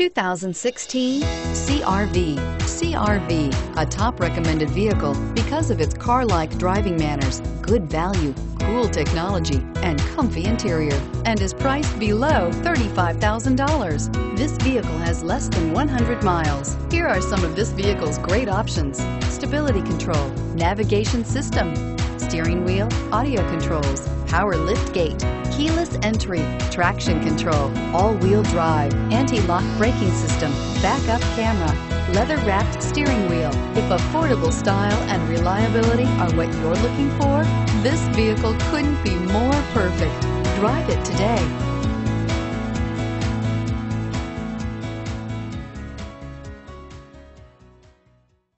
2016 CRV. CRV, a top recommended vehicle because of its car-like driving manners, good value, cool technology, and comfy interior, and is priced below $35,000. This vehicle has less than 100 miles. Here are some of this vehicle's great options. Stability control, navigation system, steering wheel, audio controls, power lift gate, keyless entry, traction control, all-wheel drive, anti-lock braking system, backup camera, leather-wrapped steering wheel. If affordable style and reliability are what you're looking for, this vehicle couldn't be more perfect. Drive it today.